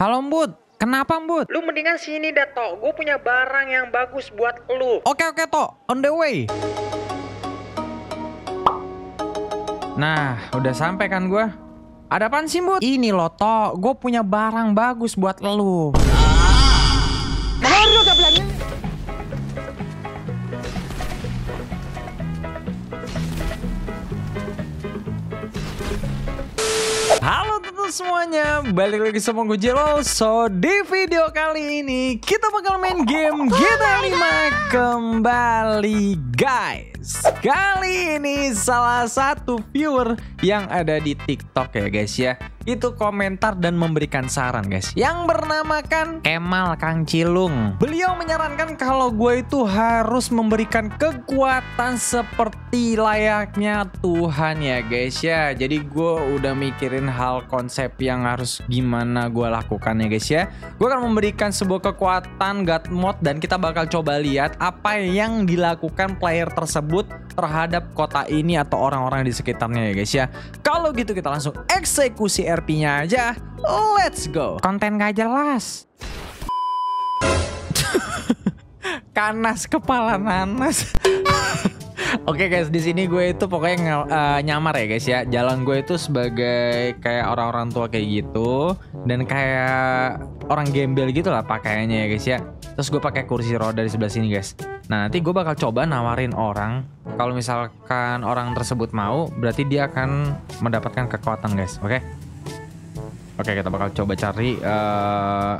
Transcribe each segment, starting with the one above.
Halo Mbut, kenapa Mbut? Lu mendingan sini dah Tok, gue punya barang yang bagus buat lu. Oke oke Tok, on the way. Nah, udah sampai kan gue? Ada apaan sih Mbut? Ini loh Tok, gue punya barang bagus buat lu. Teman semuanya, balik lagi sama gue Jelo. So di video kali ini kita bakal main game GTA 5 kembali guys Kali ini salah satu viewer yang ada di TikTok ya guys ya. Itu komentar dan memberikan saran guys. Yang bernamakan Kemal Kang Cilung. Beliau menyarankan kalau gue itu harus memberikan kekuatan seperti layaknya Tuhan ya guys ya. Jadi gue udah mikirin hal konsep yang harus gimana gue lakukan ya guys ya. Gue akan memberikan sebuah kekuatan God Mode dan kita bakal coba lihat apa yang dilakukan player tersebut terhadap kota ini atau orang-orang di sekitarnya ya guys ya. Kalau gitu kita langsung eksekusi RP-nya aja. Let's go. Konten gak jelas. Kanas kepala nanas Oke guys, di sini gue itu pokoknya eh, nyamar ya guys ya. Jalan gue itu sebagai kayak orang-orang tua kayak gitu dan kayak orang gembel gitu lah pakaiannya ya guys ya. Terus gue pakai kursi roda di sebelah sini guys. Nah nanti gue bakal coba nawarin orang. Kalau misalkan orang tersebut mau, berarti dia akan mendapatkan kekuatan guys. Oke? Oke kita bakal coba cari eh,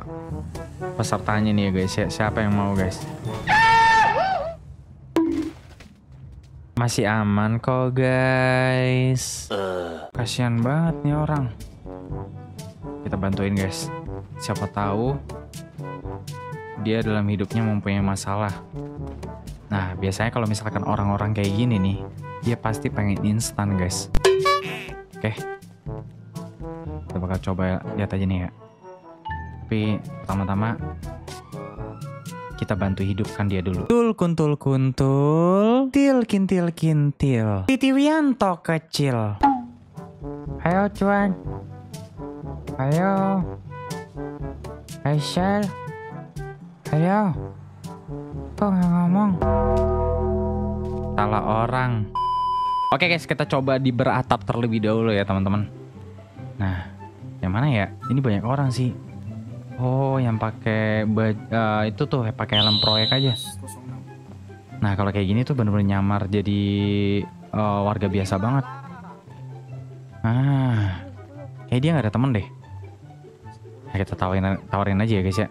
pesertanya nih ya guys ya. Siapa yang mau guys? Masih aman kok guys. Kasian banget nih orang. Kita bantuin guys. Siapa tahu Dia dalam hidupnya mempunyai masalah. Nah biasanya kalau misalkan orang-orang kayak gini nih Dia pasti pengen instan guys. Oke. Kita bakal coba lihat aja nih ya. Tapi pertama-tama kita bantu hidupkan dia dulu. Kuntul kuntul kuntul, til kintil kintil. Titiwianto kecil. Ayo cuan. Ayo. Aisyah. Ayo. Kok nggak ngomong? Salah orang. Oke guys, kita coba di beratap terlebih dahulu ya teman-teman. Nah, yang mana ya? Ini banyak orang sih. Oh, yang pakai eh, itu tuh pakai helm proyek aja. Nah, kalau kayak gini tuh bener-bener nyamar jadi eh, warga biasa banget. Ah, kayak dia nggak ada temen deh. Nah, kita tawarin tawarin aja ya guys ya.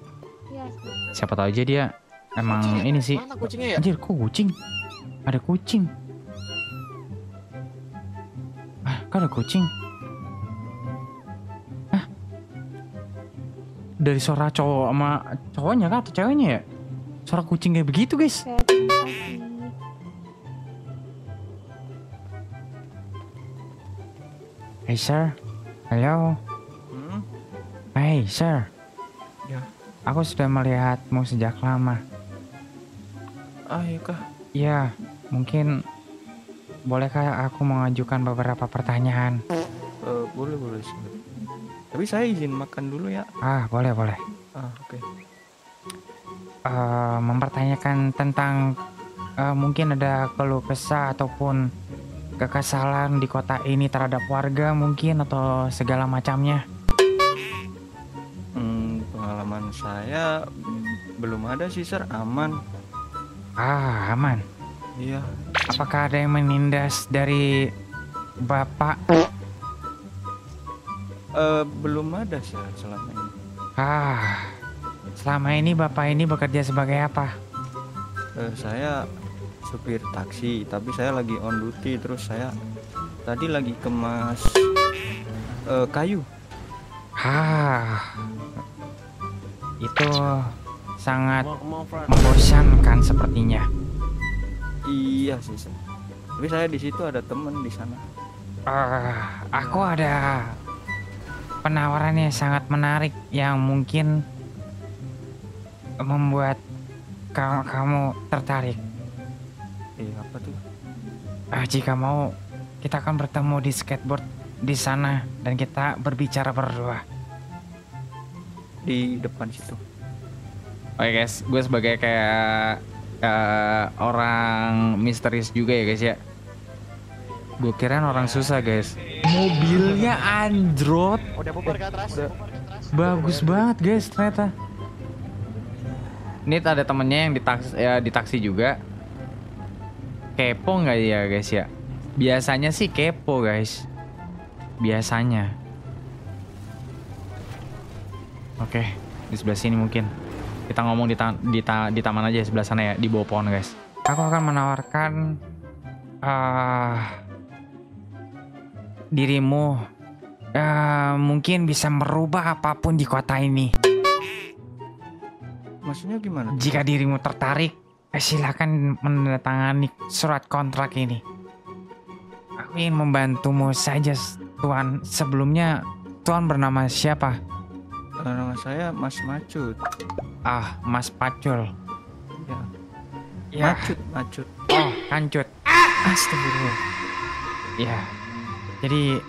Siapa tahu aja dia emang ini sih. Mana kucingnya ya? Anjir, kok kucing? Ada kucing. Ah, kok ada kucing? Dari suara cowok sama cowoknya kah atau ceweknya ya? Suara kucing kayak begitu, guys. Hey, sir. Halo. Hmm? Hey, sir. Ya. Aku sudah melihatmu sejak lama. Ah, iya kah? Ya, mungkin bolehkah aku mengajukan beberapa pertanyaan? Eh, boleh boleh. Tapi saya izin makan dulu ya. Ah, boleh, boleh. Ah, oke. eh, mempertanyakan tentang eh, mungkin ada keluh kesah ataupun kekesalan di kota ini terhadap warga mungkin atau segala macamnya. Hmm, pengalaman saya belum ada sih, Sir. Aman. Ah, aman. Iya. Apakah ada yang menindas dari Bapak? Eh, belum ada, Sir, selama ini. Ah, selama ini Bapak ini bekerja sebagai apa? Eh, saya supir taksi, tapi saya lagi on duty terus saya tadi lagi kemas eh, kayu. Ah, itu sangat membosankan sepertinya. Iya sih. Tapi saya di situ ada temen di sana. Ah, aku ada penawaran yang sangat menarik yang mungkin membuat kamu, kamu tertarik. Eh, apa tuh? Ah, jika mau, kita akan bertemu di skateboard di sana dan kita berbicara berdua. di depan situ. Oke guys, gue sebagai kayak eh, orang misterius juga ya guys ya. Gue kirain orang susah guys. Mobilnya anjrot. Udah bubar ke atas. Bagus banget guys ternyata. Ini ada temennya yang di taksi, ya, di taksi juga. Kepo nggak ya guys ya? Biasanya sih kepo guys. Biasanya. Oke, di sebelah sini mungkin. Kita ngomong di, ta- di, ta- di taman aja sebelah sana ya, di bawah pohon guys. Aku akan menawarkan ah dirimu eh, mungkin bisa merubah apa pun di kota ini. Maksudnya gimana? Jika dirimu tertarik, eh, silakan menandatangani surat kontrak ini. Aku ingin membantumu saja, Tuan. Sebelumnya, Tuan bernama siapa? Nama saya Mas Macut. Ah, Mas Pacul. Ya. Ya. Macut, Macut. Oh, kancut. Astagfirullah. Ya. Jadi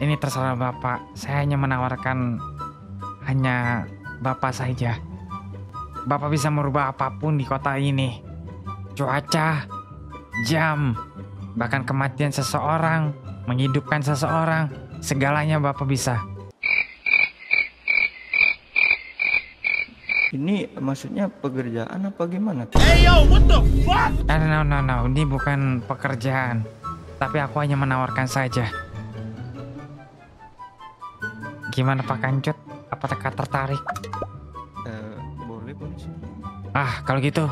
ini terserah Bapak. Saya hanya menawarkan hanya Bapak saja. Bapak bisa merubah apa pun di kota ini. Cuaca, jam, bahkan kematian seseorang, menghidupkan seseorang, segalanya Bapak bisa. Ini maksudnya pekerjaan apa gimana? Eh, no, no, no, ini bukan pekerjaan. Tapi aku hanya menawarkan saja. Gimana Pak Kancut? Apakah tertarik? Eh, boleh, boleh sih. Ah, kalau gitu.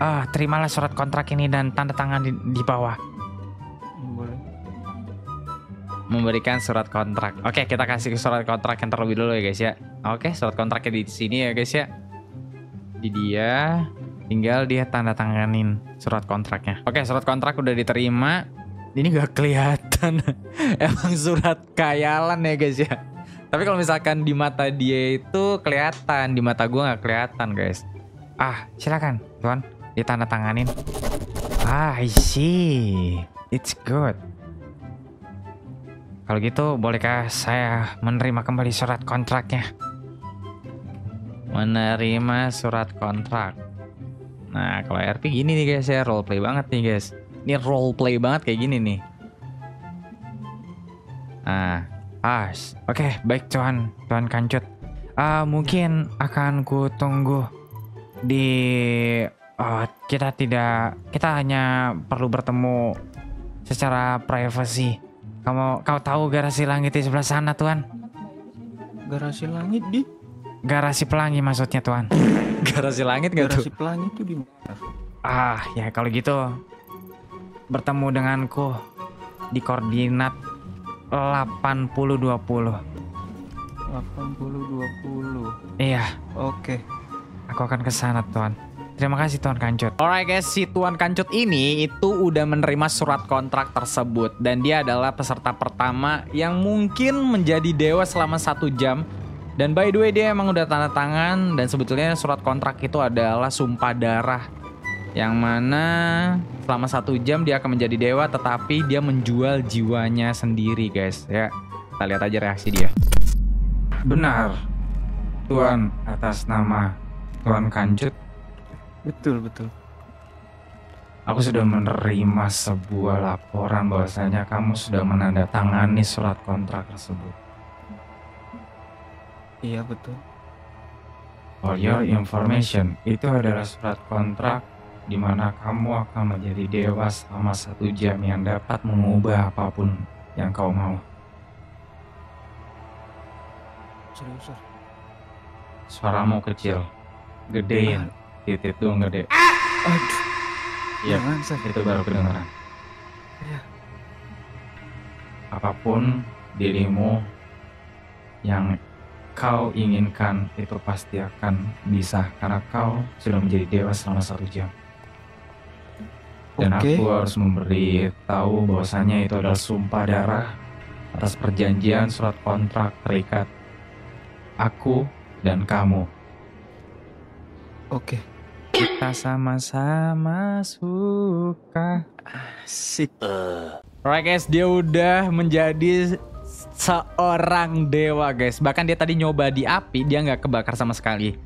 Ah, terimalah surat kontrak ini dan tanda tangan di, di bawah. Boleh. Memberikan surat kontrak. Oke, kita kasih surat kontrak yang terlebih dulu ya guys ya. Oke, surat kontraknya di sini ya guys ya. Di dia, tinggal dia tanda tanganin surat kontraknya. Oke, surat kontrak udah diterima. Ini gak kelihatan. Emang surat kayalan ya guys ya. Tapi kalau misalkan di mata dia itu kelihatan, di mata gua nggak kelihatan guys. Ah, silakan, tuan, ditanda tanganin. Ah, I see. It's good. Kalau gitu, bolehkah saya menerima kembali surat kontraknya? Menerima surat kontrak. Nah, kalau RP gini nih guys ya, roleplay banget nih guys. Ini roleplay banget kayak gini nih. Nah, pas. Oke, baik Tuan, Tuan Kancut. Ah, mungkin akan ku tunggu di oh, kita tidak kita hanya perlu bertemu secara privasi. Kamu kau tahu garasi langit di sebelah sana, Tuan? Garasi langit di Garasi pelangi maksudnya, Tuan. garasi langit gak garasi pelangi itu di mana? Ah, ya kalau gitu bertemu denganku di koordinat 8020. 80 20. Iya, Oke. aku akan ke sana, Tuan. Terima kasih Tuan Kancut. Alright guys, si Tuan Kancut ini itu udah menerima surat kontrak tersebut dan dia adalah peserta pertama yang mungkin menjadi dewa selama satu jam. Dan by the way dia emang udah tanda tangan dan sebetulnya surat kontrak itu adalah sumpah darah yang mana selama satu jam dia akan menjadi dewa tetapi dia menjual jiwanya sendiri guys ya kita lihat aja reaksi dia benar Tuan atas nama Tuan Kancut Betul, betul. Aku sudah menerima sebuah laporan bahwasanya kamu sudah menandatangani surat kontrak tersebut. Iya, betul. For your information, itu adalah surat kontrak di mana kamu akan menjadi dewa selama satu jam yang dapat mengubah apa pun yang kau mau. Serius. Suaramu kecil, gedein, titik dong gede. Aduh, Sir. itu baru kedengaran. Iya. Apa pun dirimu yang kau inginkan itu pasti akan bisa karena kau sudah menjadi dewa selama satu jam. Dan Oke. aku harus memberi tahu bahwasanya itu adalah sumpah darah atas perjanjian surat kontrak terikat aku dan kamu. Oke. Kita sama-sama suka. Sik. Alright guys, dia udah menjadi seorang dewa guys. Bahkan dia tadi nyoba di api, dia nggak kebakar sama sekali.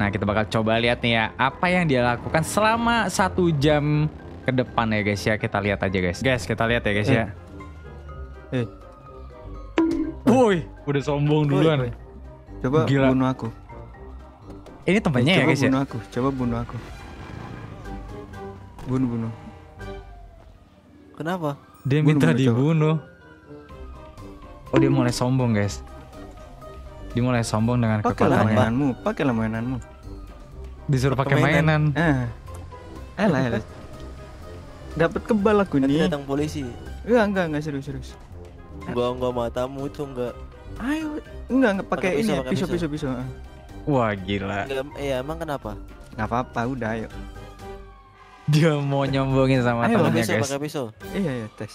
Nah kita bakal coba lihat nih ya, apa yang dia lakukan selama satu jam ke depan ya guys ya. Kita lihat aja guys. Guys kita lihat ya guys ya. Eh, Woi, udah sombong duluan. coba Gila. bunuh aku. Ini temannya Eh, ya coba guys ya. bunuh aku. Coba bunuh aku. Bunuh bunuh. Kenapa? Dia Bunuh, minta bunuh, coba. dibunuh. Oh dia mulai sombong guys. Dia mulai sombong dengan kekuatannya. mainanmu, pakailah mainanmu. Disuruh pakai Pakai mainan. mainan. Ah. Alah, alah. Dapat kebal aku Nanti nih. datang polisi. Enggak, enggak, enggak serius, serius. Enggak enggak matamu itu enggak. Ayo, enggak, enggak pakai ini pisau, ya, pisau, pisau. pisau, pisau. Ah. Wah gila. Iya, emang kenapa? Enggak apa-apa, udah ayo. Dia mau nyombongin sama Ayo, temannya Pakai pisau, guys. pakai pisau. Iya, iya, tes.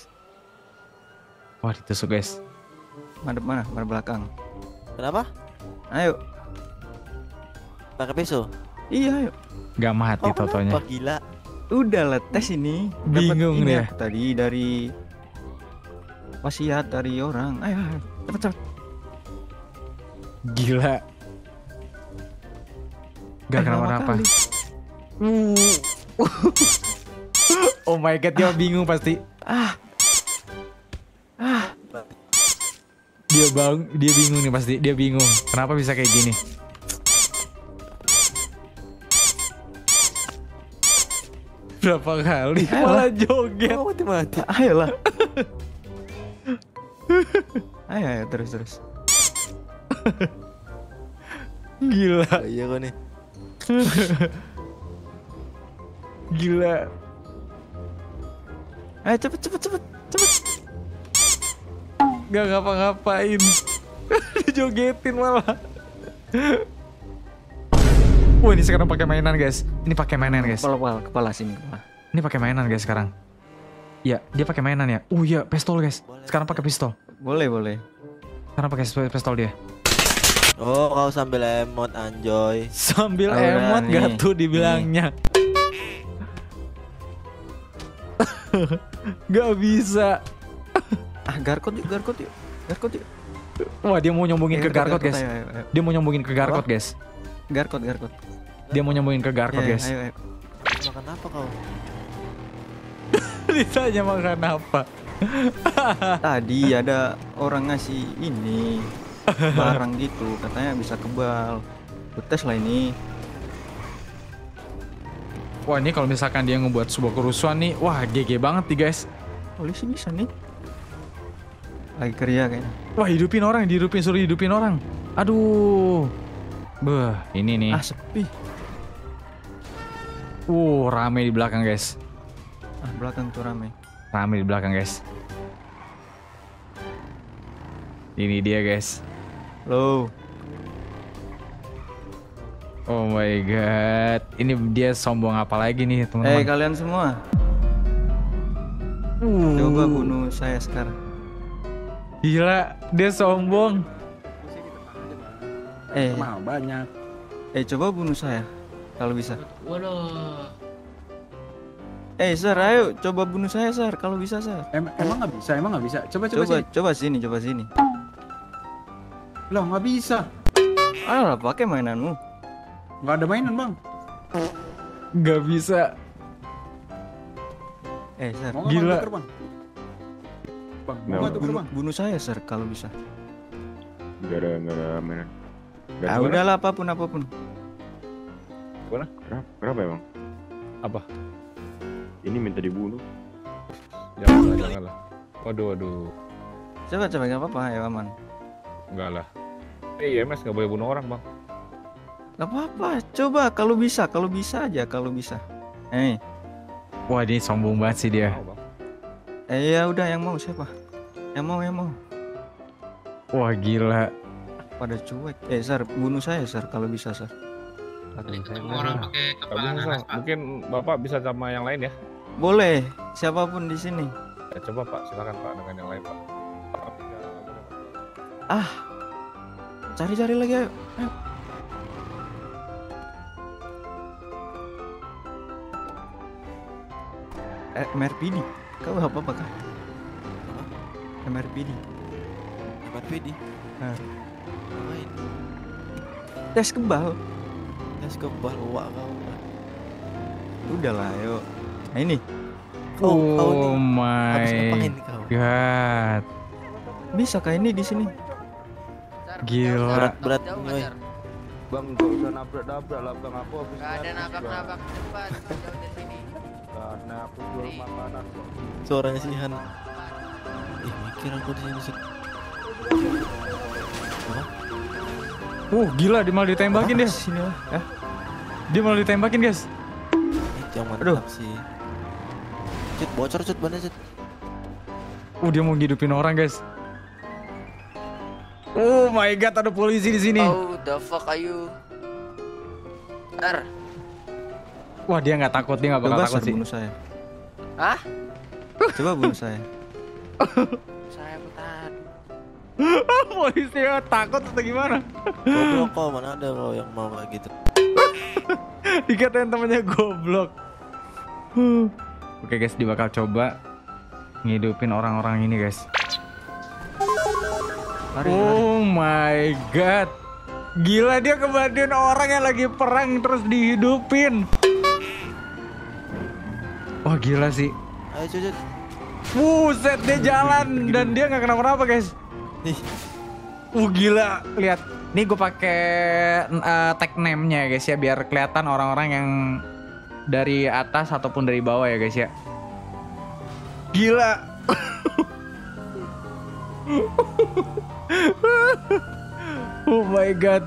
Wah ditusuk guys. Madep mana? Madep belakang. Kenapa? Ayo. Pakai pisau. Iya, ayo. Gak mati Oh, totonya. kenapa? Gila. Udah lah tes ini. Bingung ini dia. aku tadi dari wasiat dari orang. Ayo. Cepet, cepet. Gila. Gak kenapa-napa. oh my god dia bingung pasti. Ah, Dia bang, dia bingung nih pasti. Dia bingung. Kenapa bisa kayak gini? Berapa kali Ayolah. malah joget. Oh, mati mati. ayolah. ayo, ayo, terus, terus. Gila, Oh, iya kok nih. gila. Ayo, cepet, cepet, cepet, cepet. Gak ngapa-ngapain. Dijogetin malah. Wah ini sekarang pakai mainan guys. Ini pakai mainan guys. Kepala, kepala, kepala sini, kepala. Ini pakai mainan guys sekarang. Ya, dia pakai mainan ya. Oh iya, pistol guys. Boleh. Sekarang pakai pistol. Boleh, boleh. Sekarang pakai pistol dia. Oh, kau sambil emot anjoy. Sambil udah emot nih. gak tuh dibilangnya. gak bisa. Ah, garkot yuk, garkot yuk. Garkot yuk. Wah dia mau nyombongin ke Garkot guys. Ayo, ayo, ayo. Dia mau nyombongin ke Garkot Apa? guys. Garkot, garkot. Dia mau nyombongin ke Garkot Iya, guys. Ayo, ayo. Makan apa kau? Ditanya makan apa. Tadi ada orang ngasih ini barang gitu, katanya bisa kebal. Tes lah ini. Wah ini kalau misalkan dia ngebuat sebuah kerusuhan nih, wah GG banget nih guys. Polisi bisa nih. Lagi kerja kayaknya. Wah hidupin orang, dihidupin suruh hidupin orang. Aduh. Beh, ini nih. Ah, sepi. Uh, rame di belakang guys. Ah, belakang tuh rame. Rame di belakang guys. Ini dia guys. Low. Oh my god. Ini dia sombong apa lagi nih Eh, teman-teman. kalian semua, Uh, coba bunuh saya sekarang. Gila, dia sombong. Eh, Mahal banyak. eh coba bunuh saya kalau bisa. Waduh. Eh, Sar, ayo coba bunuh saya, Sar, kalau bisa, Sar. Em emang nggak bisa, emang nggak bisa. Coba coba, Coba, sini. coba sini, coba sini. Loh nggak bisa. Ah, pakai mainanmu. Nggak ada mainan bang. Gak bisa. Eh, Sar, Mau Gila. bang tuker bang? Bang, mau nggak tuker bunuh, bang? bunuh saya, Sar, kalau bisa. Gak ada, gak ada mainan. Gak Ah, udahlah apa pun apa pun. Kenapa? Kenapa emang? Apa? Ini minta dibunuh. Janganlah, janganlah. Waduh, waduh. Coba coba nggak apa-apa, ya aman. Enggak lah. Eh, IMS nggak boleh bunuh orang, Bang. Nggak apa-apa, coba kalau bisa, kalau bisa aja, kalau bisa. Eh, Wah, ini sombong banget sih dia. Mau, eh ya udah yang mau siapa? Yang mau yang mau. Wah, gila. Pada cuek. Eh, Sar, bunuh saya, Sar, kalau bisa, Sar. Semua orang pakai kepala nanas, Mungkin Bapak bisa sama yang lain ya. Boleh, siapa pun di sini. ya coba Pak, silakan Pak dengan yang lain, Pak. Pak. Ah. Cari-cari lagi ayo. Ayo. Eh, MRPD. Kau apa apa kah? MRPD. Vidi. Nah. Main. tes kebal Tes kebal wak kau. udah lah yuk nah ini Kau, kau oh habis my ngapain kau? god. bisa kayak ini di sini Gila. Berat berat woi. Bang, gak usah nabrak-nabrak lah bang. Aku habis Gak ada nabrak-nabrak cepat jauh dari sini. Karena aku jual makanan. Suaranya si Han. Ih, mikir aku di sini sih. Uh gila dia malah ditembakin deh. sini lah ya Dia malah ditembakin guys. Itu yang Aduh. mantap sih. Cut bocor cut bannya cut. Uh dia mau ngidupin orang guys. Oh my god ada polisi di sini. Oh the fuck are you? R. Wah dia nggak takut dia nggak bakal coba takut sih. bunuh saya Hah? coba bunuh saya Saya putar. polisi takut atau gimana? Goblok kau mana ada kau yang mau kayak gitu. Dikatain temennya goblok. Oke guys, dia bakal coba ngidupin orang-orang ini guys. lari lari Oh my god. Gila dia kebagian orang yang lagi perang terus dihidupin. Wah gila sih. Ayo cut. Buset dia jalan dan dia nggak kenapa-napa guys. Nih, Uh gila, lihat. Nih gue pakai uh, tag name-nya ya guys ya biar kelihatan orang-orang yang dari atas ataupun dari bawah ya guys ya. Gila. oh my god.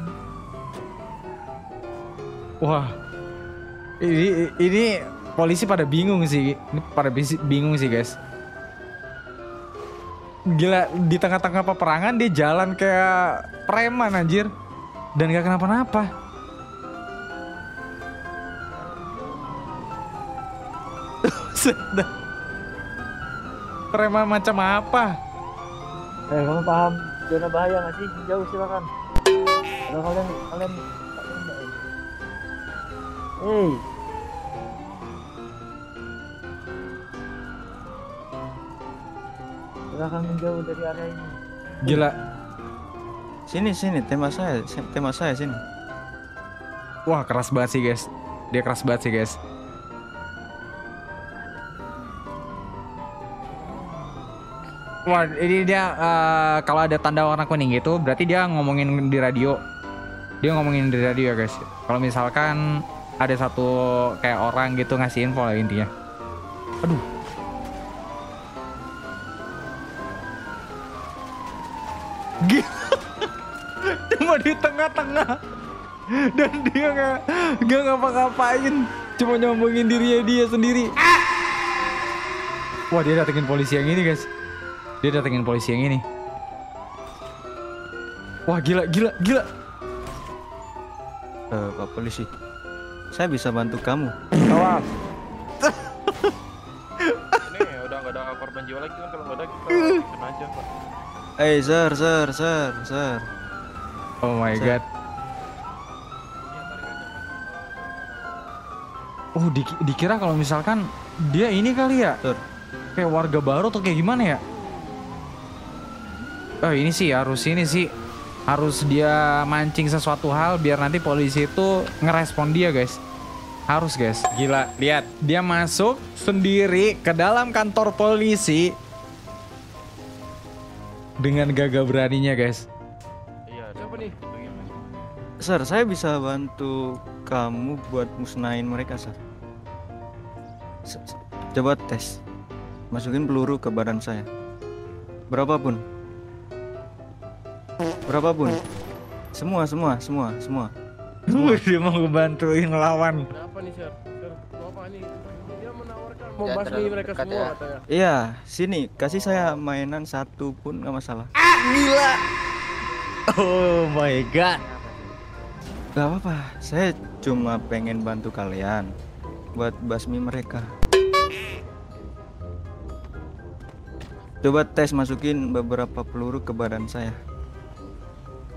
Wah. Ini ini polisi pada bingung sih. Ini pada bingung sih guys. Gila di tengah-tengah peperangan dia jalan kayak preman anjir dan gak kenapa-napa. Preman macam apa? Eh, kamu paham zona bahaya nggak sih? Jauh silakan. Kalau kalian kalian tak tembak Hei, silakan menjauh dari area ini. Gila. sini sini tema saya tema saya sini Wah keras banget sih guys. Dia keras banget sih guys. Wah ini dia eh, kalau ada tanda warna kuning gitu berarti dia ngomongin di radio. Dia ngomongin di radio ya guys. Kalau misalkan ada satu kayak orang gitu ngasih info lah intinya. Aduh. Cuma di tengah-tengah. Dan dia nggak nggak ngapa-ngapain. Cuma nyombongin dirinya dia sendiri. Wah dia datengin polisi yang ini guys. Dia datengin polisi yang ini. Wah gila gila gila. Eh, pak polisi saya bisa bantu kamu. Awas. Ini udah nggak ada korban jiwa lagi kan kalau nggak ada kita kena aja pak. eh sir sir sir sir oh my Saya- god. Oh di- dikira kalau misalkan dia ini kali ya? Tur. kayak warga baru atau kayak gimana ya? Oh ini sih harus ini sih. Harus dia mancing sesuatu hal biar nanti polisi itu ngerespon dia guys. Harus guys. Gila lihat. Dia masuk sendiri ke dalam kantor polisi dengan gagah beraninya guys? Sir saya bisa bantu kamu buat musnahin mereka sir S- s- coba tes. Masukin peluru ke badan saya. Berapapun. Berapapun. Semua semua semua semua. Wih, dia mau ngebantuin ngelawan. Kenapa nih sir? Sir, apa nih? Dia menawarkan mau basmi mereka semua ya. katanya. iya sini. Kasih saya mainan satu pun nggak masalah. Gila. Oh my god Gak apa-apa, saya cuma pengen bantu kalian buat basmi mereka. Coba tes masukin beberapa peluru ke badan saya.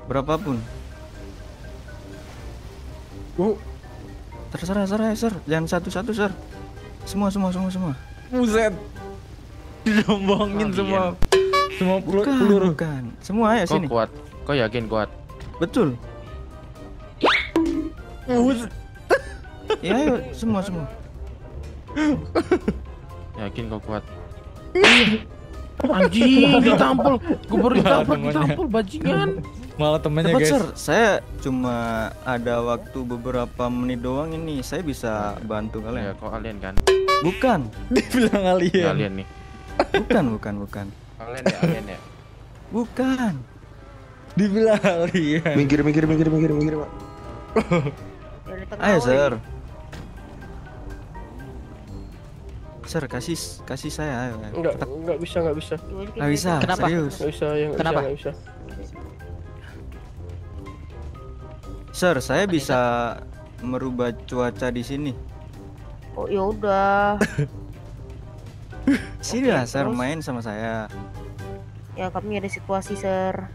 Berapapun. Uh. Terserah, terserah, sir. Jangan satu-satu, sir. Semua, semua, semua, semua. buset dirombongin semua Semua peluru. Bukan, bukan. Semua ayo Kau sini. kuat. Kau yakin kuat? Betul. Ya ayo semua semua. Yakin kau kuat? Anjing, ditampol. Gue baru ditampol, temannya. ditampol bajingan. Malah temennya guys. sir, saya cuma ada waktu beberapa menit doang ini. Saya bisa bantu Ya, kalian. kau alien kan? Bukan, Dibilang Ya, alien. alien nih. bukan, bukan, bukan, Alien ya, alien ya. bukan. Dibilang alien. Minggir, minggir, minggir, minggir, minggir, Pak. Ayo sir. Sir kasih kasih saya ayo. ayo. Enggak, Cepat. enggak bisa, enggak bisa. Nggak bisa, Kenapa? serius. Enggak bisa, yang Kenapa? Enggak bisa. Sir, saya bisa merubah cuaca di sini. Oh ya udah. Sini lah, sir, terus? main sama saya. Ya kami ada situasi sir.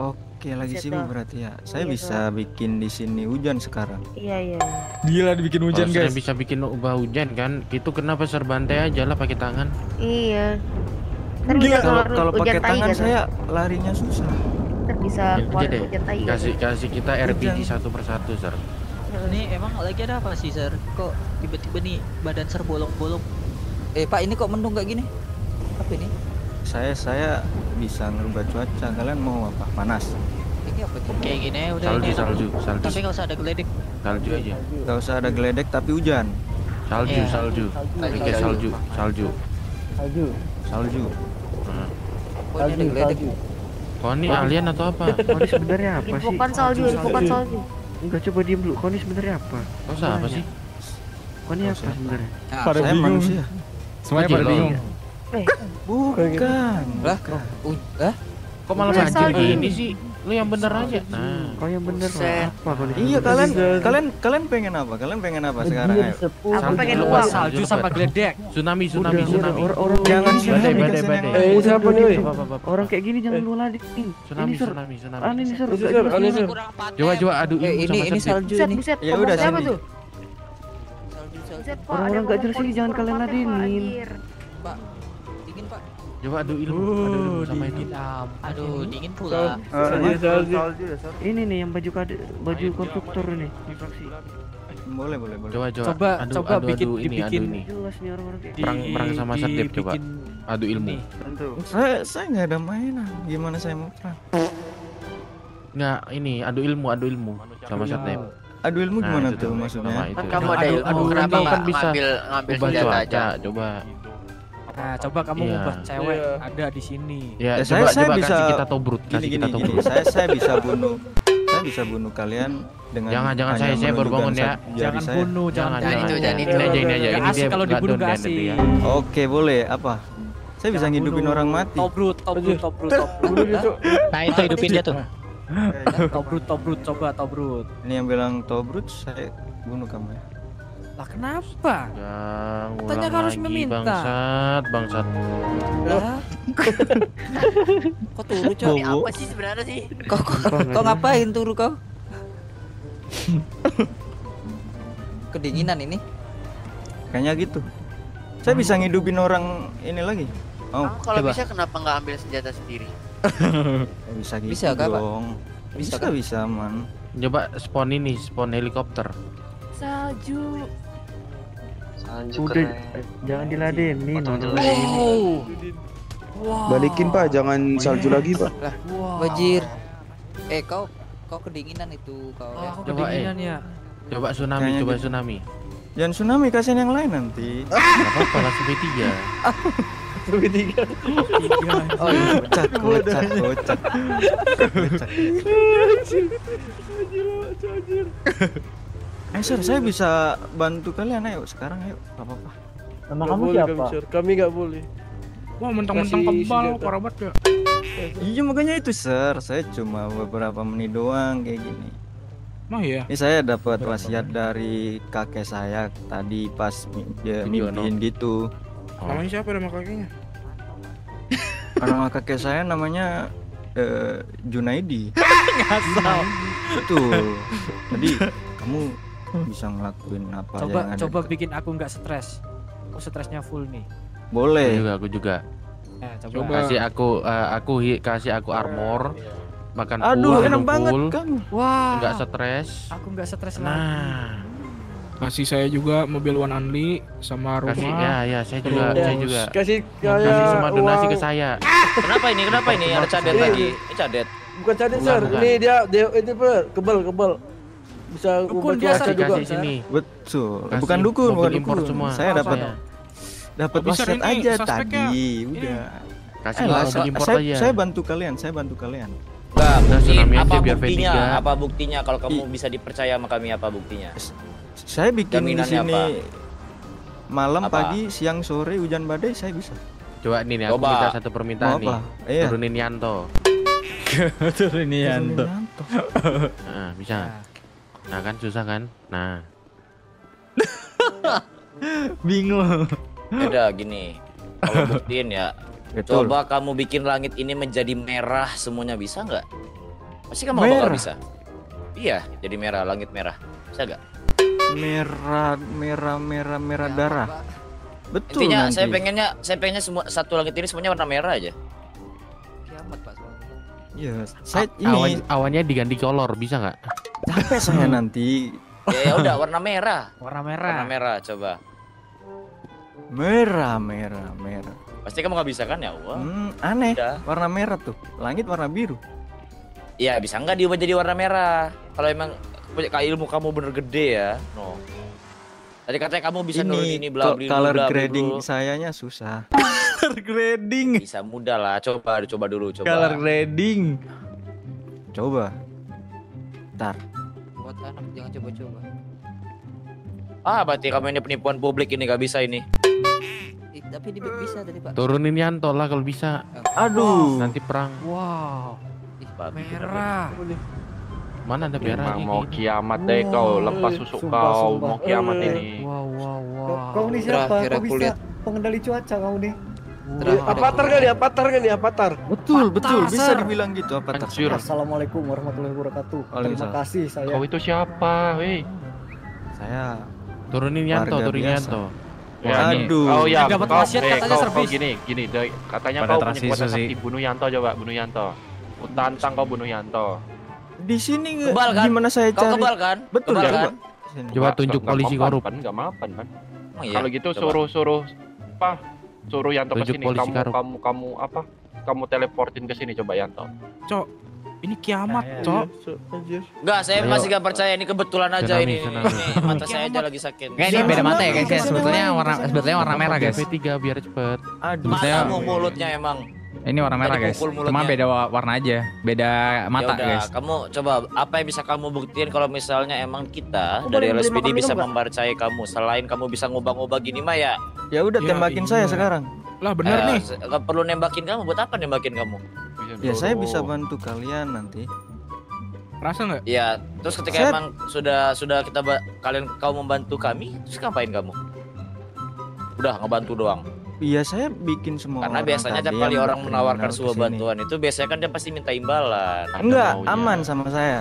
Oke, lagi Set sibuk berarti ya. Saya Iya, bisa bikin di sini hujan sekarang. Iya iya. Gila dibikin hujan Kalau saya guys. bisa bikin ubah hujan kan, itu kenapa ser bantai aja lah pakai tangan? Iya. Ntar Gila, bisa Kalau kalau hujan pakai tangan Sir? saya larinya susah. Ntar bisa Ya, keluar deh. hujan tai Kasih Sir? kasih kita RPG satu persatu ser. Ini emang lagi ada apa sih, Sir? Kok tiba-tiba nih badan Sir bolong-bolong? Eh, Pak, ini kok mendung kayak gini? Apa ini? Saya saya bisa ngerubah cuaca. Kalian mau apa? Panas? Ini apa nih? Kayak gini ya udah Salju, ini. salju, salju, Tapi nggak usah ada geledek. salju aja. Gak usah ada geledek tapi hujan. Salju, Iya. salju. Pakai salju, salju, Salju. Salju. Oh, ini ada geledek. Kau ini alien atau apa? Kau ini sebenarnya apa sih? Infokan salju, infokan salju. Enggak coba diem dulu. Kau ini sebenarnya apa? Kau apa sih? Kau ini apa sebenarnya? Nah, Pada saya bingung. manusia. Semuanya pada bingung. Eh, Bukan. lah, lah, Kok malah banjir gini sih? Lu yang bener aja. Nah, Kau yang bener. Apa ini? Iya kalian kalian kalian pengen apa? Kalian pengen apa sekarang? Ayo. Aku Salju pengen uang. Salju sama geledek. tsunami, tsunami, tsunami. Orang, Jangan ini- Badai, badai, badai. Eh, siapa nih? Orang kayak gini jangan lu ladin. Tsunami, Ini tsunami, tsunami. Jelas ini, Ser. kurang paten. Coba, coba adu Eh, ini sama ini salju ini. Ya udah, siapa sini. tuh? Salju, salju. Buset, Pak, Orang-orang ngomong jelas ini jangan kalian berpaten, Pak, Coba adu ilmu, adu ilmu sama itu. Aduh, dingin pula. Ini nih yang baju kade, baju konstruktor ini di fraksi. Boleh, boleh, boleh. Coba, coba. Coba, adu, coba adu, bikin- adu ini, adu dibikin. ini. Jelas nih orang-orang Perang, perang sama Serdip coba. Adu ilmu. ini. Saya saya nggak ada mainan. Gimana saya mau perang? Enggak, ini adu ilmu, adu ilmu sama Serdip. Adu ilmu Nah, gimana itu tuh maksudnya? Kan kamu ada adu, ilmu, adu kenapa nggak ngambil ngambil senjata aja? coba. Nah, coba kamu Iya. ubah cewek Iya. ada di sini. Ya, Eh, coba, saya- saya coba bisa- kasih kita tobrut, Gini kasih gini kita gini. tobrut. Saya saya bisa bunuh. Saya bisa bunuh kalian dengan Jangan, jangan, saya- saya baru menunjukkan bangun ya. Jangan saya. bunuh, jangan, Jangan, Jangan itu, jangan Ini itu. aja, ini aja. Ini asik dia kalau dibunuh down gak dan nanti ya. asik. Oke, boleh. Apa? Saya bisa ngidupin orang mati. Tobrut, tobrut, tobrut, tobrut. Nah, itu hidupin dia tuh. Tobrut, tobrut, coba tobrut. Ini yang bilang Tobrut, saya bunuh kamu ya. Lah kenapa? Yang Katanya harus meminta. bangsat, bangsat. Lah. Kok turu, Cok? Ini apa sih sebenarnya sih? Kok kok, kok ngapain turu kau? Kedinginan ini. Kayaknya gitu. Saya bisa ngidupin orang ini lagi. Oh, Kamu kalau coba. bisa kenapa nggak ambil senjata sendiri? bisa gitu Bisa kah, Pak? dong. Bisa Bisa, kah? bisa, man. Coba spawn ini, spawn helikopter. Salju. Udah, eh, jangan diladenin. Wow. Balikin Pak, jangan salju lagi Pak. Wow. Bajir. Eh, kau kau kedinginan itu kau ya. Aku Coba, eh. kedinginan ya. Coba tsunami, Kayaknya coba gitu. tsunami. Jangan tsunami kasihan yang lain nanti. Apa-apa, langsung B3. Oh, iya. kocak, kocak, kocak. Kocak. Eh, sir, saya bisa bantu kalian ayo sekarang ayo, gak apa-apa. Nama kamu boleh siapa? kami, Ser. Kami nggak boleh. Wah, mentang-mentang kebal, karabat ya. Iya makanya itu sir, saya cuma beberapa menit doang kayak gini. Oh iya. Ini saya dapat wasiat dari kakek saya tadi pas dia mimpiin gitu. Namanya siapa nama kakeknya? Nama kakek saya namanya eh, Junaidi. Ngasal. Betul. Jadi kamu bisa ngelakuin apa Coba yang ada coba di- bikin aku nggak stres. Aku stresnya full nih. Aku Boleh. juga, aku juga. Coba. Kasih aku eh, aku hi- kasih aku armor. Makan Aduh, full, enak minum banget full, kamu. Wah. Nggak stres. Aku nggak stres lagi. Nah, Kasih saya juga mobil One Only sama rumah. kasih ya ya saya juga Terus saya juga. Kasih Kasih kayak semua donasi ke saya. Kenapa ini? Kenapa ini ada cadet Ini- lagi? Ini cadet. Bukan cadet Bukan, sir, bukan. ini dia dia ini per kebal kebal. Bisa Dukun Sir. juga. Kasih sini. Betul. Kasih bukan dukun, bukan impor dukun. semua. Saya dapat Saya. dapat ini aja tadi. Udah. Kasih Eh, lah, impor saya, aja. saya bantu kalian, saya bantu kalian. Enggak, Udah, bukti tsunami apa buktinya? V3. Apa buktinya kalau kamu bisa dipercaya sama kami apa buktinya? Saya bikin di sini apa? malam, Apa? pagi, siang, sore, hujan badai saya bisa. Coba nih nih aku Coba. minta satu permintaan nih. Iya. Turunin Yanto. Turunin Yanto. Nah, bisa. Nah kan susah kan? Nah, Bingung. Ya udah gini. Kalau buktiin ya, Betul. coba kamu bikin langit ini menjadi merah semuanya bisa nggak? Pasti kamu bakal Merah? bisa. Iya, jadi merah, langit merah. Bisa nggak? Merah, merah, merah, merah darah. Betul Intinya nanti. saya pengennya, saya pengennya semua satu langit ini semuanya warna merah aja. Kiamat pak. Iya, saya A- awan, ini awannya diganti kolor bisa nggak? Capek saya nanti. Ya, ya udah warna merah. Warna Warna merah. merah coba. Merah, merah, merah. Pasti kamu nggak bisa kan ya? Wah. Hmm, aneh. Udah. Warna merah tuh. Langit warna biru. Ya bisa nggak diubah jadi warna merah? Kalau emang punya ilmu kamu bener gede ya, no. Tadi katanya kamu bisa nurunin ini bla bla color bla, bla, grading bla. sayanya susah. Color grading. Bisa mudah lah, coba coba dulu coba. Color grading. Coba. Ntar. Anak jangan coba-coba. Ah, berarti kamu ini penipuan publik ini gak bisa ini. Ih, tapi di bisa tadi pak. Turunin Yanto lah kalau bisa. Aduh. Nanti perang. Wow. Ih, Babi merah. Mana ada merah Memang ini? mau kiamat deh kau, lepas susuk sumpah, kau, sumpah. mau kiamat Eh. ini. Wow wow wow. Kau, Terakhir siapa? Kau bisa pengendali cuaca kau nih. Terakhir Avatar aku kali, avatar kali, avatar. Betul, betul. Bisa dibilang gitu apa tak? Hancur. Assalamualaikum warahmatullahi wabarakatuh. Terima kasih saya. Kau itu siapa, weh? Saya Turunin Yanto, turunin. Yanto. Ya. Aduh. Kau ya, Dapat kau, wasiat eh, katanya kau, kau servis. gini, gini, doi. katanya Pada kau punya sih. sakti bunuh Yanto coba, bunuh Yanto. Ku tantang kau bunuh Yanto. di sini Kebal kan? gimana saya Kau cari? kebal kan? Betul, kebal coba. kan? Coba tunjuk polisi korup. Kan, nggak mapan kan? Emang iya? Kalau gitu Coba. suruh suruh apa? Suruh Yanto ke sini. Kamu korup. kamu kamu apa? Kamu teleportin ke sini coba Yanto. Cok, ini kiamat, Cok. Enggak, saya Ayo. masih gak percaya ini kebetulan aja Tsunami, ini. tsunami. Ini mata saya aja lagi sakit. Kayak ini beda mata ya guys ya. Sebetulnya warna sebetulnya warna merah guys. V3 biar cepet. Aduh. Saya- Matamu mulutnya emang. Ini warna merah guys. Cuma beda wa- warna aja. Beda mata ya udah, guys. kamu coba apa yang bisa kamu buktiin kalau misalnya emang kita Aku dari LSPD bisa mempercayai kamu selain kamu bisa ngubah-ngubah gini mah ya Ya udah Ya, tembakin iya. saya sekarang. Lah bener eh, nih. nggak perlu nembakin kamu buat apa nembakin kamu Ya saya bisa bantu kalian nanti. Rasa nggak? ya terus ketika Saya- emang sudah sudah kita kalian kau membantu kami terus ngapain kamu udah ngebantu doang Iya saya bikin semua. karena orang biasanya tiap kali orang menawarkan berkriminal sebuah bantuan itu biasanya kan dia pasti minta imbalan Enggak, maunya. aman sama saya.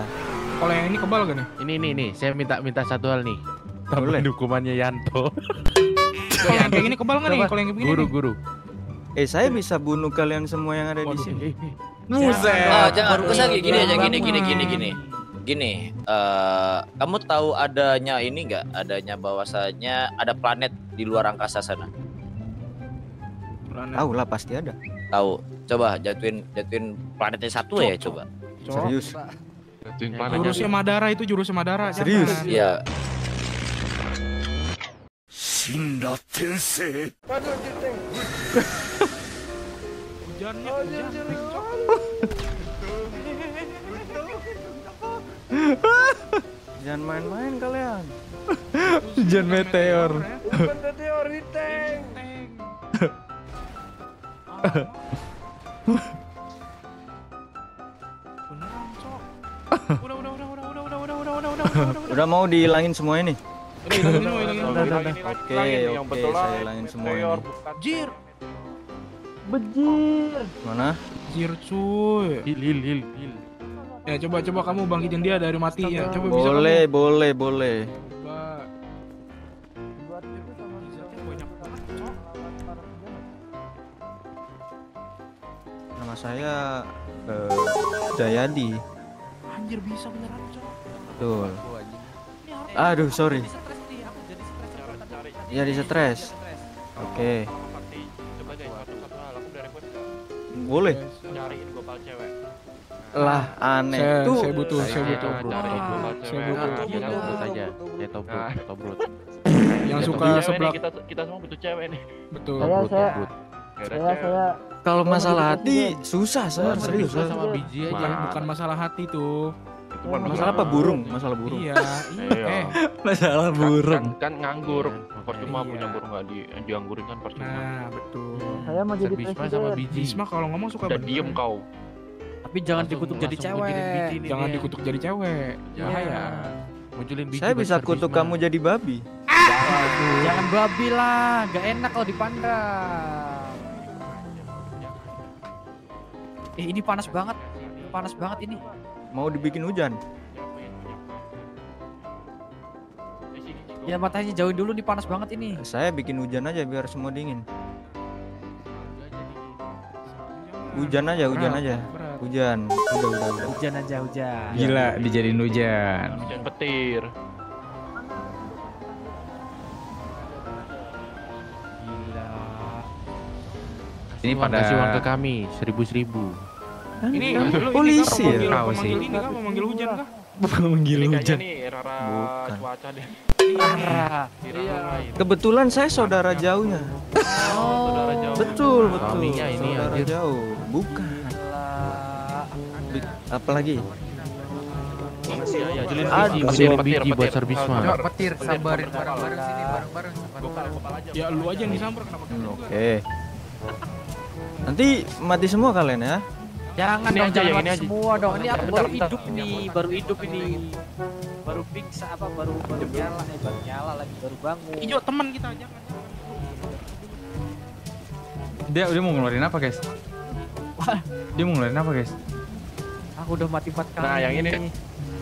Kalau yang ini kebal gak nih? Ini nih nih, saya minta minta satu hal nih. Boleh. Hukumannya Yanto. Kalau yang kayak gini kebal gak nih? Kalau yang begini Guru nih? guru. Eh saya bisa bunuh kalian semua yang ada di sini. Buset. Oh, jangan baru ingat. gini aja gini gini gini gini. Gini, eh kamu tahu adanya ini nggak? Adanya bahwasanya ada planet di luar angkasa sana. Tahu lah pasti ada. Tahu? Coba jatuhin jatuhin planetnya satu ya coba. Cok. Serius. Jatuhin planet Jurusnya Madara itu jurusnya Madara. jangan. Serius? Iya. Hujannya, Oh, hujan. Jangan main-main kalian. Hujan meteor. Bukan meteor ini tank. Beneran, Cok. Udah, udah, udah, udah, udah, udah, udah, udah, udah, udah, udah, udah. Udah mau dihilangin semua ini? Udah, hilangin hilangin. Oke, oke, saya hilangin semua ini. Jir, Bejir. Mana? jir cuy. Hil hil hil hil. Ya coba coba kamu bangkitin dia dari mati ya. Coba bisa kamu. Boleh, boleh, boleh. Eh, Jayadi. Anjir bisa beneran, Cok. Betul. Aduh, sorry. Jadi stres. Oke. Nggak? Boleh. Nyariin gopal cewek. Lah aneh. Saya- Tuh. saya butuh, saya butuh. Gopal Saya cewek. butuh. Ah, Saya iya, butuh. tobrut aja. Ya tobrut, tobrut. Yang Ya, suka Cewek sebelah kita kita semua butuh cewek nih. betul. Saya saya saya cewek. saya Kalau masalah hati susah, Sir. Serius, Sir. sama biji aja. Bukan, bukan masalah hati tuh. Itu kan Masalah apa burung? Masalah burung. Iya, Iya. eh. Masalah Kan, burung. kan, kan nganggur. Iya. Percuma Iya. punya burung nggak di dianggurin kan percuma. Nah, betul. saya mau jadi Bisma sama biji. Bisma kalau ngomong suka Udah bener. diem kau. Tapi jangan Langsung- dikutuk jadi cewek. Jangan dikutuk jadi cewek. Iya. Bahaya. Munculin biji Saya bisa kutuk Bisma. kamu jadi babi. Jangan babi lah, gak enak kalau dipandang. Eh ini panas banget, panas banget ini. Mau dibikin hujan. Ya matanya jauhin dulu nih panas banget ini. Saya bikin hujan aja biar semua dingin. Hujan aja, hujan Berat, aja. berat. Hujan. Udah, udah, udah. Hujan aja hujan. Gila dijadiin hujan. Hujan petir. Ini uang, pada- kasih uang ke kami seribu seribu. Ini Kan polisi ya. Kau sih. ini kah pemanggil hujan kah? Memanggil hujan. Rara Bukan. cuaca deh. Rara lain. Kebetulan saya saudara jauhnya. Oh, saudara jauh. Betul, betul. Suaminya ini, saudara anjir. jauh. Bukan. Apalagi? Iya, iya. Munculin Aduh. biji, Petir, munculin petir, buat petir. Sir Bisma. Petir, sabarin bareng-bareng sini, bareng-bareng. Ya lu aja yang disamper kenapa? Oke. Nanti mati semua kalian ya. Jangan Ini dong, aja, jangan yang mati ini aja. semua dong. Ini aku baru hidup nih, baru hidup ini. Baru pingsan apa baru baru nyala eh baru nyala lagi baru bangun. Ijo teman kita jangan. Dia dia mau ngeluarin apa, guys? Dia mau ngeluarin apa, guys? Aku udah mati empat kali. Nah, yang ini.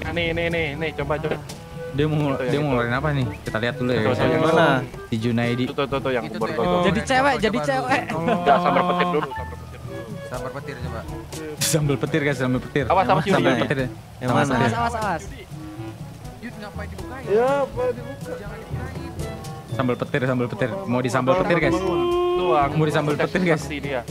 Nah, nih, nih, nih, nih, coba, coba. Dia mau Itu yang dia mau itu. ngeluarin apa nih? Kita lihat dulu ya. Tuh, tuh, yang Mana? Si Junaidi. Itu tuh, tuh, tuh, yang Itu tuh tuh, yang- tuh. Jadi cewek, jadi cewek. Enggak, sambar petir dulu, sambar petir dulu. Sabar petir coba. Sambal petir, guys, sambal petir. Awas, awas, Yudi, petir. Yang Sama mana? Awas awas awas. Yud ngapain dibukain? Ya, apa dibuka? Jangan dibukain. Sambal petir, sambal petir. Mau disambal petir, guys. Tuang. Mau disambal petir, guys. Seperti dia.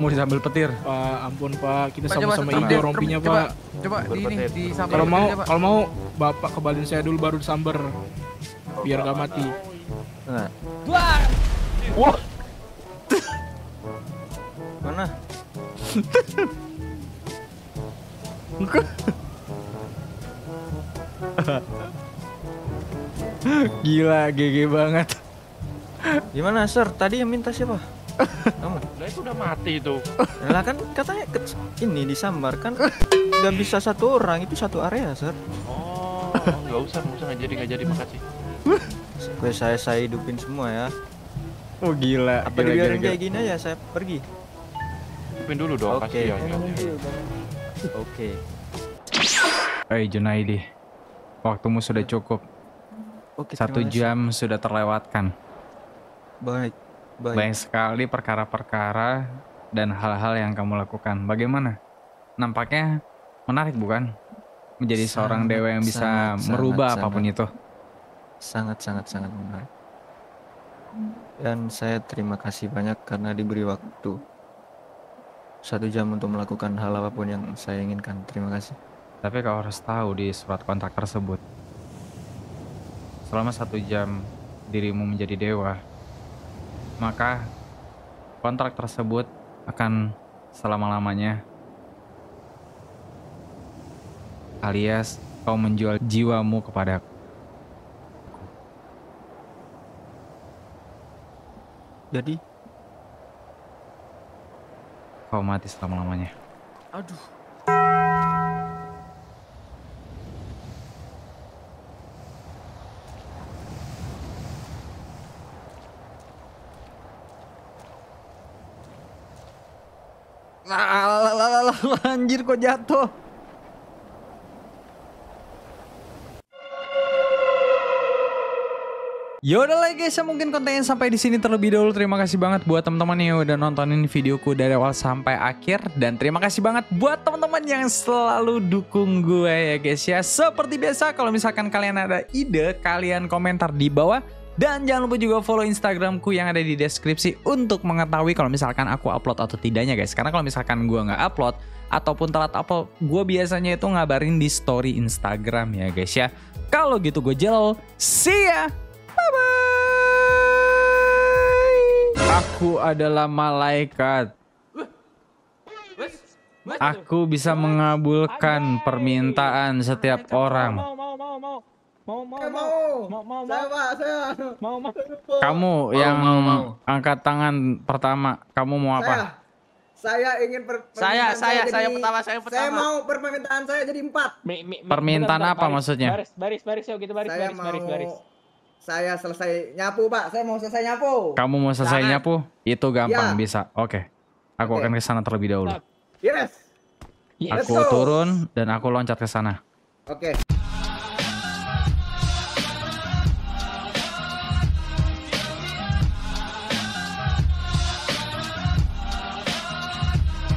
Mau disambal petir. Pak, ampun Pak, kita coba sama-sama hijau deh, rompinya coba. Pak. Coba di ini di samping Kalau mau, kalau mau Bapak kebalin saya dulu baru disamber. Biar gak mati. Nah, Wah, mana? Gila, GG banget. Gimana, Sir? Tadi yang minta siapa? Kamu. lah itu udah mati itu. Lah kan katanya ke- ini disambar kan nggak bisa satu orang itu satu area, Sir. Oh, nggak usah, nggak usah nggak jadi nggak jadi makasih. Gue saya saya hidupin semua ya. Oh gila. Apa dibiarin kayak gini aja saya pergi. Hidupin dulu dong, Oke. Yang ya. nunggu, Oke. Hei Junaidi, waktumu sudah cukup. Oke. Satu jam sudah terlewatkan. Baik. Baik. Banyak sekali perkara-perkara dan hal-hal yang kamu lakukan. Bagaimana? Nampaknya menarik bukan? Menjadi seorang Sangat, dewa yang bisa sangat, merubah sangat, apa pun sangat. itu. Sangat sangat sangat menarik. Dan saya terima kasih banyak karena diberi waktu satu jam untuk melakukan hal apa pun yang saya inginkan. Terima kasih. Tapi kau harus tahu di surat kontrak tersebut. Selama satu jam dirimu menjadi dewa, maka kontrak tersebut akan selama-lamanya alias kau menjual jiwamu kepada Jadi, kau mati selama-lamanya. aduh. Anjir kok jatuh. Yaudah lah guys, ya mungkin kontennya sampai di sini terlebih dahulu. Terima kasih banget buat teman-teman yang udah nontonin videoku dari awal sampai akhir dan terima kasih banget buat teman-teman yang selalu dukung gue ya guys ya. Seperti biasa kalau misalkan kalian ada ide, kalian komentar di bawah dan jangan lupa juga follow Instagramku yang ada di deskripsi untuk mengetahui kalau misalkan aku upload atau tidaknya guys. Karena kalau misalkan gue nggak upload ataupun telat upload, gue biasanya itu ngabarin di story Instagram ya guys ya. Kalau gitu gue jel, see ya. Aku adalah malaikat. Aku bisa mengabulkan permintaan setiap orang. Mau mau mau mau mau mau mau mau saya pak saya mau mau Kamu yang angkat tangan pertama, kamu mau apa? Saya ingin per Saya, permintaan saya, saya jadi- pertama, saya saya pertama. mau permintaan saya jadi empat Permintaan apa maksudnya? baris baris baris yuk kita baris saya mau saya selesai nyapu pak saya mau selesai nyapu Kamu mau selesai Jangan. nyapu? Itu gampang Ya. bisa. Oke. Aku akan ke sana terlebih dahulu. yes Let's Aku go. turun dan aku loncat ke sana. oke